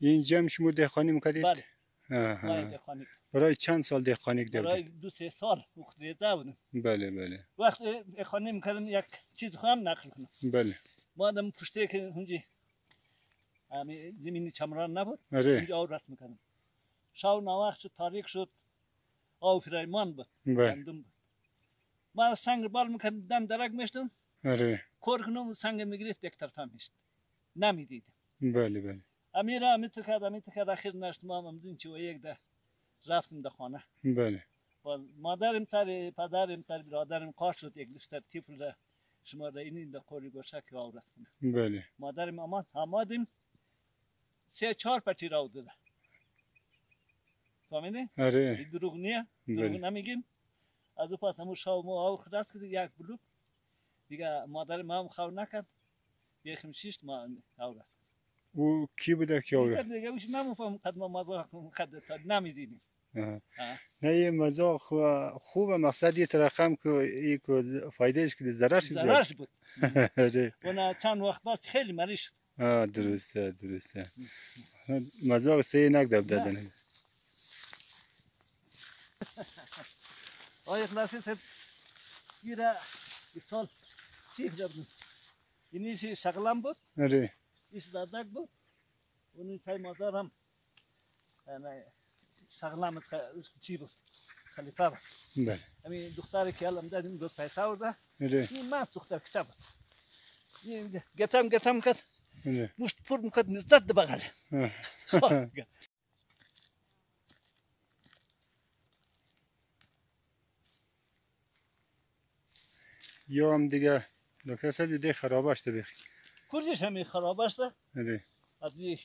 اینجا هم شما دهخانی می‌کردید؟ بله. دهخانی برای چند سال دهخانی برای کردید؟ دو سه سال مختریزه بودم بله بله. وقتی دهخانی می‌کردم یک چیز خواهم نقل کنم. بله. ما دم پشته که اونجی همی زمین چمران نبود آره. اونجا آب رست می‌کردم. شاو نواخت شد تاریک شد آو فرایمان بود بله. بود. ما سنگ بال می‌کردم دم درک میشتم آره. کور کنم سنگ می‌گرفت یک طرف هم می‌شد. نمی‌دیدم. بله بله. امیر امیت کرد امیت کرد اخیر نشت ما ممدون چی و یک ده رفتم در خانه. بله. و مادرم سر پدرم سر برادرم کار شد یک لشتر تیفل را شما را این در کوری گوشه که آورست کنه. بله. مادرم آمد آمادیم. سه چهار پتی را داده فهمیدی؟ آره. این دروغ نیه. دروغ بله نمیگیم. از او پس همون شاو مو آو خداست که یک بلوک. دیگه مادر ما هم خواهر نکرد. یکم شیشت ما آورست او کی بوده که آوره؟ دیگه وش نمفهم قد ما مزاق قد تا نمی‌دیدیم. نه یه مزاق خو- خوبه مقصد یه رقم که ای که فایدهش که ضررش زیاد زرش بود و نه چند وقت بعد خیلی مریض شد آه درسته درسته مزاق سه نگدب دادن آیا خلاصی سب گیره یک سال چی کرده بود اینیش شغلم بود آره بود اونی پای مادر هم نه شغلم چی بود خلیفه بود بله همین دختری که الان دادیم دو پیسه ورده این مست دختر این گتم گتم آره مشت پر می‌کرد نزد بغل. یا هم دیگه دکتر صاحب دیگه خرابش ده بخی کورجش همی خراب است.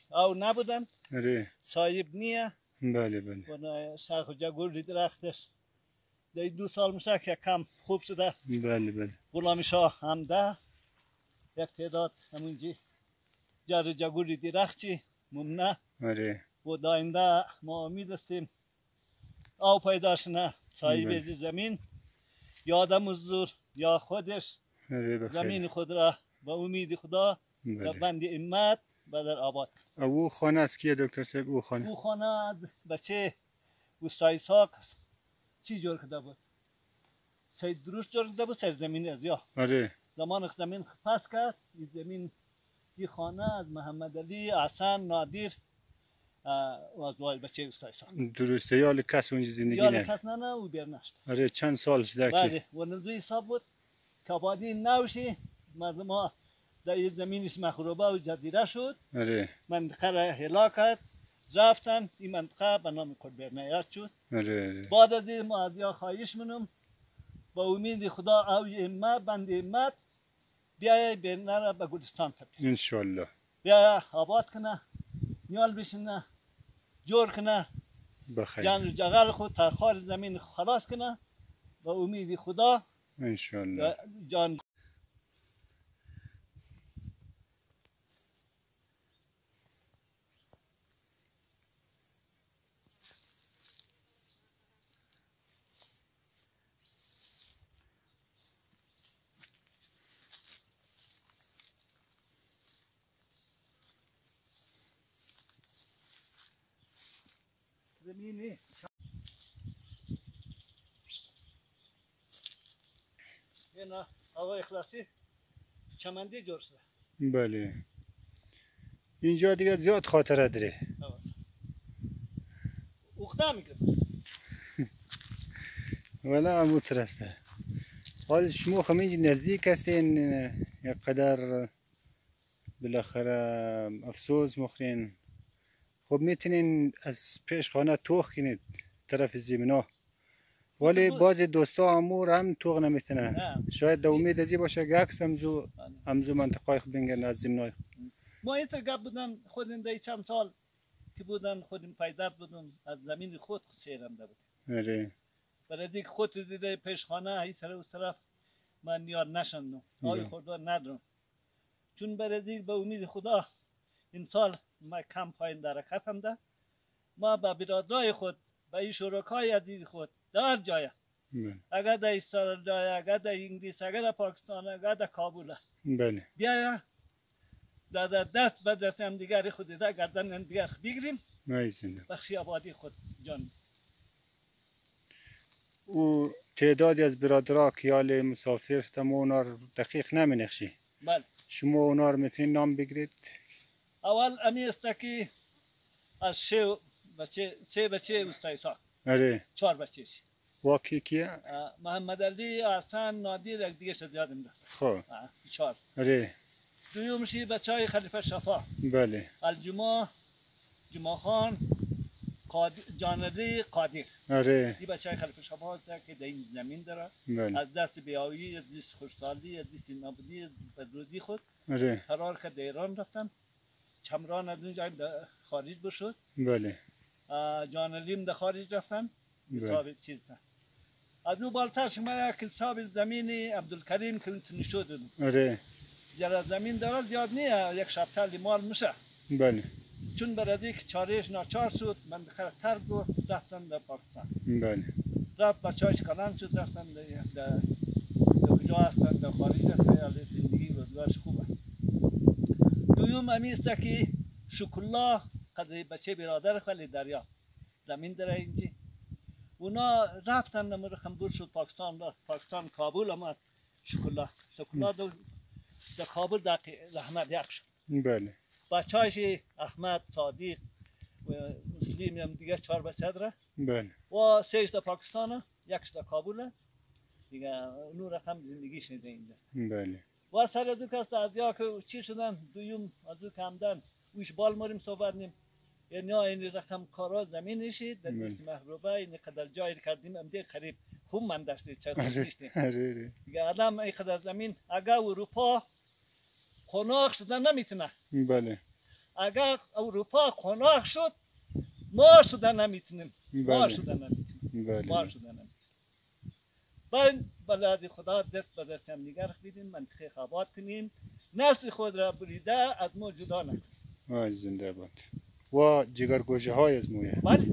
او نبودن. آره صاحب نیه. بله بله. و نه شاخ و جگور درختش در دو سال میشه که کم خوب شده. بله بله. غلامی شاه همده یک تعداد همونجی جر جگوری درختی ممنه آره و داینده ما امید هستیم. او پیدا شنه صاحب بله. زمین. یا آدم مزدور یا خودش. بخیر. زمین خود را به امید خدا بله. بند امت به در آباد. او خانه است. کیه دکتر صاحب؟ او خانه. او خانه بچه اوستای ساک چی جور کرده بود؟ سید درست جور کرده بود؟ سر زمین از یا. آره. زمان زمین پس کرد. این زمین این خانه از محمد علی حسن نادر و از وای بچه اوستای ساک. درسته. یا کس اونجا زندگی یا نه؟ کس نه نه او آره چند سال شده که. بله و نزوی حساب بود. که آبادی نوشی. مردم ها در این زمین اسم مخروبه و جزیره شد. آره. منطقه را هلا کرد رفتن. این منطقه به نام کربرنیات شد. آره. بعد از این ما از یا خواهش منم با امید خدا او امه بند امت بیای برنه را به گلستان تبدیل انشالله بیا آباد کنه نیال بشنه جور کنه بخیر جان جغل خود تا خار زمین خلاص کنه. با امید خدا انشالله جان اینا آقای اخلاصی چمندی جور شده بله. اینجا دیگه زیاد خاطره داره. اختا می‌کنه ولا همو ترسته حال شما خب اینجا نزدیک هستین یک قدر بالاخره افسوس مخرین. خب می‌تونین از پیش خانه توخ کنید طرف زمینا ولی. بعضی دوستا امور هم توغ نمی‌تونه. نه. شاید در امید ازی باشه که عکس همزو همزو منطقه خود بینگن از زمینای ما این گپ بودن خودم در چند سال که بودن خودم پیدا بودم از زمین خود سیرنده بود آره. برای دیگه خود دیده پیشخانه این طرف و طرف من نیار نشندم آی بله. خدا ندارم. چون برای دیگه به امید خدا این سال ما کم پایین در حرکتم ده. ما به برادرای خود به این شرکای عزیز خود در جای بله. اگر در استرالیا اگر در انگلیس اگر در پاکستان اگر در کابل بله. بیا در دست به دست هم دیگر خود در گردن هم دیگر بگیریم. بخشی آبادی خود جان. او تعدادی از برادرها که یال مسافر شدم اونا رو دقیق نمی نخشی بله. شما اونا رو می‌تونید نام بگیرید؟ اول امی است که از سه بچه سه بچه استای ساک اره چهار بچهش واکی کیه؟ محمد علی حسن نادر یک دیگه شد یادم رفت. خب. چهار. اره دویمشی بچه های خلیفه شفا. بله. الجما جما خان قاد... جانلی قادر. اره این بچه های خلیفه شفا هست که در این زمین داره بله. از دست بیاوی از دست خوشسالی از دست نابودی از بدرودی خود. اره فرار کرد ایران رفتن. چمران از اونجا خارج بشد. بله. اه، جانلیم در خارج رفتن. بله. حساب چیز. از او بالتر شما یک حساب زمین عبدالکریم که اون شد اره جرا زمین داره زیاد نیه یک شبتل مال میشه. بله. چون برادی که چارش ناچار شد من بخیر تر گفت رفتن در پاکستان. بله. رفت بچه هایش کلان شد رفتن در کجا هستن؟ در خارج هستن. در زندگی روزگارش خوبه. دویم امی است که شکلله قدر بچه برادر خالی دریا. زمین داره اینجا اونا رفتن نمور خمبور شد پاکستان رفت. پاکستان کابل آمد. شکلله شکلله در در کابل در رحمت یک شد. بله. بچه هایش احمد صادق و مسلم هم دیگه چهار بچه داره. بله. و سهش در پاکستان یکش در کابل. دیگه اونو رقم زندگیش نیده اینجا بله. و سر دو کس از یا که چی شدن دویم از دو کمدن ویش بال ماریم صحبت نیم. یعنی این رقم کارا زمین شید در بله. بیست محروبه این قدر جای کردیم هم دیگه قریب خوب من داشته چه خوب. دیگه آدم این قدر زمین اگه اروپا خناق شدن نمی‌تونه. بله. اگر اروپا خناق شد ما شدن نمی‌تونیم. ما بله. شدن نمی‌تونیم. بله. ما شدن نمی‌تونیم. باید بلد خدا دست به دست هم نگه بدیم منطقه خوابات کنیم. نسل خود را بریده از ما جدا نکنیم. آی زنده باد. و جگرگوشه های از مویه. بله.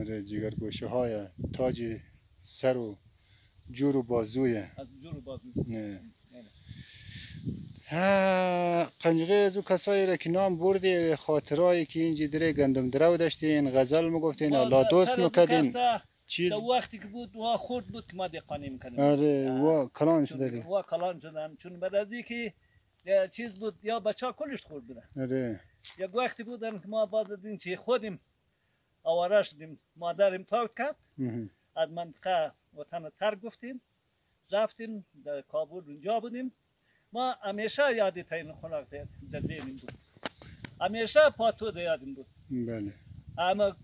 آره جگرگوشه های تاج سر و جور و بازویه از جور باز نه. ها قنجقه از او کسایی را که نام بردی خاطرهایی که اینجا دره گندم درو داشتین غزل می‌گفتین الا دوست میکدین چیز؟ وقتی که بود و خورد بود که ما دقانی می‌کنیم آره و کلان شده و کلان شدن چون برازی که اه، چیز بود یا بچه ها کلش خورد بودن آره. یک وقتی بودن که ما بعد از این چه خودیم آواره شدیم مادرم فوت کرد. از منطقه وطن ترک گفتیم رفتیم در کابل اونجا بودیم. ما همیشه یادی تاین خناق در ذهنیم بود. همیشه پاتو در یادیم بود. بله. اما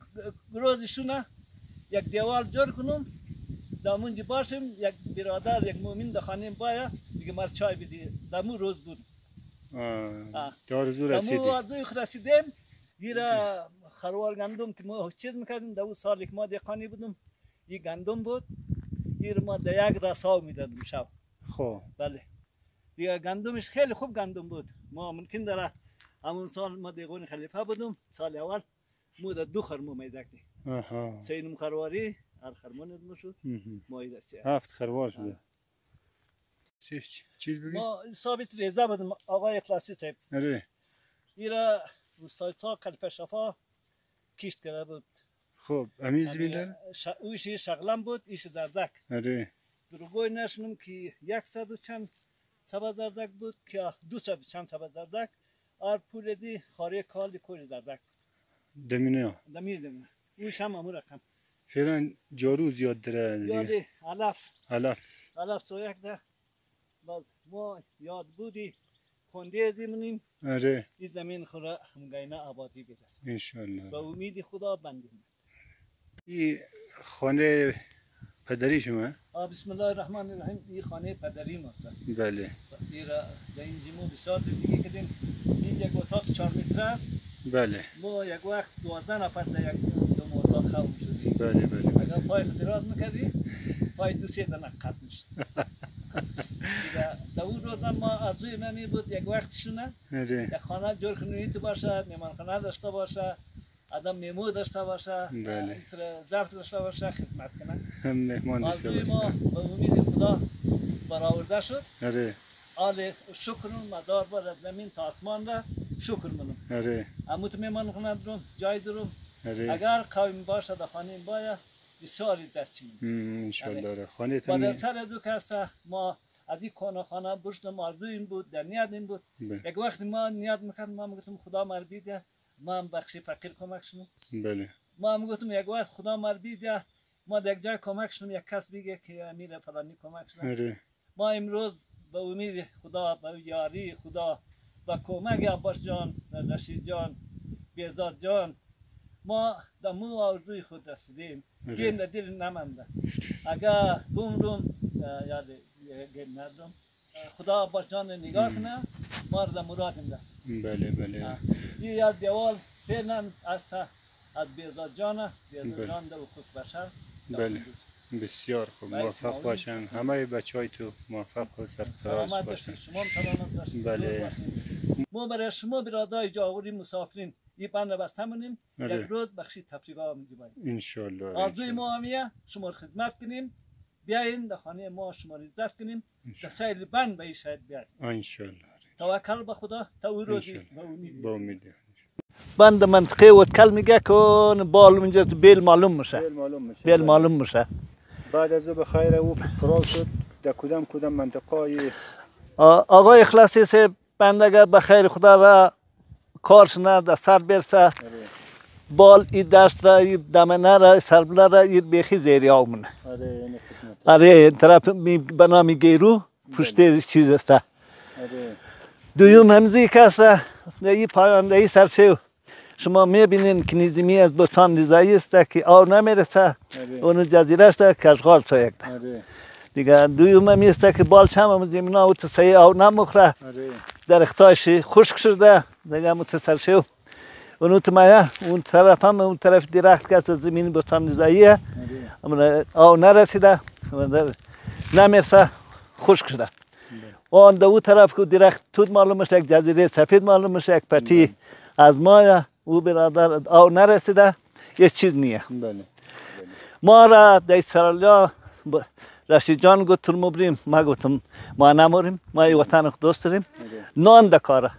روزشونه یک دیوال جور کنم دامونجی باشیم یک برادر یک مومن در خانه بایا دیگه مر چای بدی. دمو روز بود. آه. دارزو دمو وردوی رسیدیم گیره خروار گندم که ما چیز می‌کردیم. دو سالی که ما دیقانی بودم. یک گندم بود. گیر ما در یک رساو می‌دادم شب. خب. بله. دیگه گندمش خیلی خوب گندم بود. ما ممکن داره همون سال ما دیگون خلیفه بودم. سال اول مو در دو خرمو میدک دی آها. سینم خرواری هر خرمون شد. ما هفت خروار شده. چی- چی- چیز بگی؟ ما ثابت ریزه بودم آقای کلاسی صاحب آره ایرا روستای تا کلفه شفا کشت کرده بود خب امیز بیلر ش... اویشی شغلم بود ایش دردک آره دروگوی نشنم که یک صد و چند سبا دردک بود که دو صد چند سبا دردک آر پول دی خاره کالی کوری دردک دمینه ها دمیدم اویش هم امو رقم فعلا جارو زیاد داره دیگه یادی علف علف علف سو یک ده باز ما یاد بودی خونده زمینیم آره. این زمین خورا همگینه آبادی برسه انشالله به امید خدا بندیم. این خانه پدری شما؟ بسم الله الرحمن الرحیم. این خانه پدریم هست بله. ایرا در این جیمو بسیار زندگی کردیم. این یک اتاق چهار متره بله. ما یک وقت دوازده نفر در یک دو اتاق خواب شدیم. بله بله اگر پای دراز می‌کردی پای دو سه قط می‌شد. دیگه در اون روز هم ما آرزوی من این بود یک وقت شونه آره یک خانه جور کنونیت باشه میمانخانه داشته باشه آدم میمو داشته باشه بله. اینطور ظرف داشته باشه خدمت کنه هم مهمان داشته آرزوی ما باشه به امید خدا برآورده شد آره آل شکر مدار بر از زمین تا آسمان را شکر منم آره اموت میمان خونه درم جای درم اگر قوم باشه در خانه باید بسیاری انشالله آره خانه با در سر دو کسته ما از این خانه خانه برشت آرزو این بود در نیت این بود. بله. یک وقت ما نیت می‌کرد ما می‌گفتم خدا مر بیده ما هم بخشی فقیر کمک شنو بله. ما هم گفتم یک وقت خدا مر بیده ما در یک جای کمک شنم یک کس بگه که امیر فلانی کمک شنم آره. ما امروز به امید خدا به یاری خدا و کمک عباس جان رشید جان بیزاد جان ما در مو آرزوی خود رسیدیم. گیم دل نمانده اگر بومرم یاد گیم ندارم خدا عباس جان نگاه کنه ما رو در مرادیم رسید بله بله این یاد دیوال فعلا از تا از بیزاد جان بیزاد بله. جان خود بشر بله. بسیار خوب موفق. باشن همه بچه های تو موفق و سرفراز باشن بله. ما برای شما برادای جاوری مسافرین این بند را بسته مونیم. آره. یک روز بخشی تفریح ها میگیم. انشالله آرزوی ما همیه شما رو خدمت کنیم. بیاین در خانه ما شما رو عزت کنیم. در سیل بند به این شاید بیاین. انشالله. توکل به خدا. تا او روزی. با امید بند منطقه وتکل میگه کن. بال اونجا بیل معلوم میشه. بیل معلوم میشه. بیل معلوم میشه. بعد از او به خیر او پرو شد. در کدام کدام منطقه آقای اخلاصی سے بندگه به خیر خدا و کارش نه در سر برسه بال ای دست را ای دمنه را سربله را ای بیخی زیری آمونه آره این طرف می به نام گیرو پشت چیز است دویم همزی که است در این پایان در این سرشو شما می‌بینین که نیزمی از بستان رضایی است که آب نمی‌رسه آره اون جزیره است کشغال تو یک ده. دیگه دویم همی است که بال چم هم زمین ها تو سعی آب نمخره در اختایش خشک شده دیگه متصل شو اون تو مایه اون طرف هم اون طرف درخت که از زمین بستان رضاییه آره. اما آب نرسیده. نمی‌رسه. خشک شده آن در او طرف که درخت توت معلوم میشه یک جزیره سفید معلوم میشه یک پتی از مایه. او برادر آب نرسیده. یه چیز نیه. بله. ما را در استرالیا ب- رشید جان گفت ترمو بریم ما گفتم ما نموریم ما ای وطن دوست داریم نان دکاره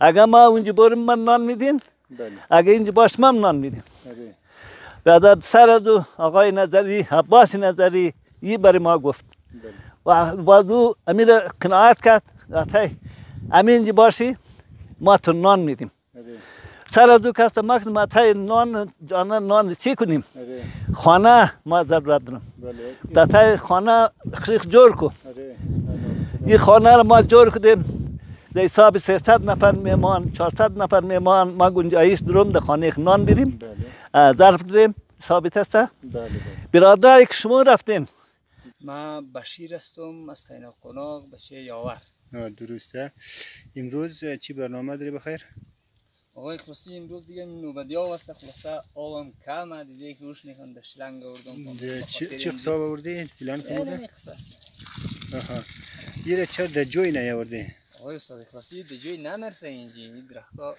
اگر ما اونجا بریم من نان میدین؟ بله. اگر اینجا باش من نان میدین. آره بعد سر دو آقای نظری عباس نظری یه برای ما گفت. بله. و بعد او امیر قناعت کرد. امین باشی ما تو نان میدیم. سر دو کس ما ما تای نان جانا نان چی کنیم خانه ما ضرورت دارم در تای خانه خریخ جور کو این خانه رو ما جور کردیم در حساب 300 نفر میمان 400 نفر میمان ما گنجایش دارم در خانه نان اه، ظرف داریم ثابت است برادرایی که شما رفتین ما بشیر هستم از تین قناق بچه یاور آه، درسته امروز چی برنامه داری بخیر آقای خلاصی امروز دیگه نوبتی ها وسته خلاصه آبم کمه دیگه که روش نکن در شلنگ آوردم. ده- چی چی حساب آوردی؟ سیلان اینه کنده می قصه است آها. یه چرا در جوی نیاوردی؟ آقای استاد خلاصی در جوی نمرسه اینجی این درخت ها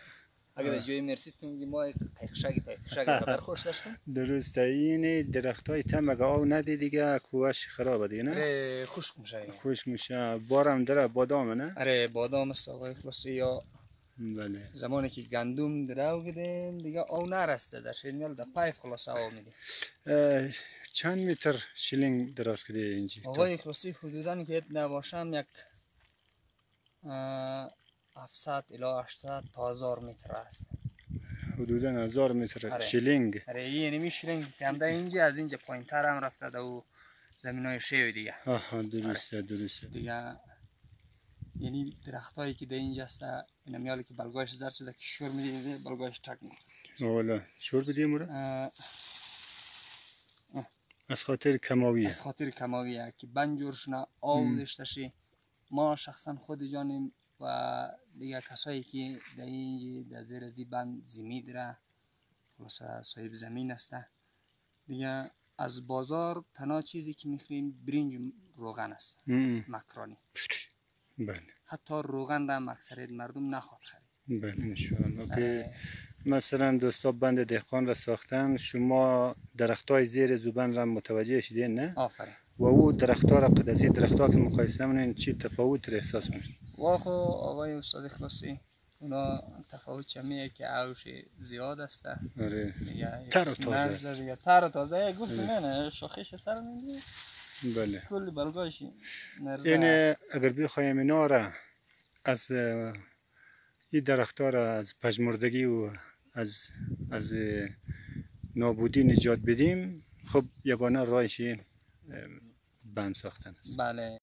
اگر در جوی مرسی تو میگی ما تایخشاگی تایخشاگی قدر خوش داشتم. درسته این درخت های تم اگه آو ندی دیگه؟ کوهش خرابه دیگه نه؟ اره خشک میشه. این. خوش میشه. بارم داره بادام نه؟ اره بادام است آقای خلاصی یا بله. زمانی که گندم درو کردیم دیگه آو نرسته. در شیرمیل در پایف خلاصه آو میدیم چند متر شیلینگ دراز کردی اینجی؟ آقای خلاصی حدودا که نباشم یک اه، 700 الی 800 تا 1000 متر است. حدودا هزار متر آره. شیلینگ. اره این نمیشرین که همده اینجا از اینجا پایین تر هم رفته او زمین های شیو دیگه. آها درسته درسته. دیگه یعنی درخت هایی که در اینجا است این میالی که بلگایش زرد شده که شور می‌دید بلگایش تک می‌کنه. والا. شور بدیم رو اه، از خاطر کماویه. از خاطر کماویه که بنجورش نه آب داشته ما شخصا خود جانیم و دیگه کسایی که در اینجا در زیر زی بند زمین داره خلاصه صاحب زمین است دیگه از بازار تنها چیزی که می‌خریم برنج روغن است. مکرانی بله. حتی روغن را هم اکثریت مردم نخواد خرید. بله انشاءالله. که اره، مثلا دوستا بند دهقان را ساختن شما درخت های زیر زوبن را متوجه شدین نه؟ آفرین. و او درختها را قد از این درختها که مقایسه نمونین چی تفاوت را احساس می‌کنین وا خو آقای استاد اخلاصی اونا تفاوت چمیه که عوش زیاد است. آره. تر و تازه. تر و تازه. گفت نه؟ شاخش سر میگی بله. کلی بلگاشی. نرزه. یعنی اگر بخوایم اینا را از این درختها را از پژمردگی و از از نابودی نجات بدیم خب یگانه راهش این اه، بند ساختن است. بله.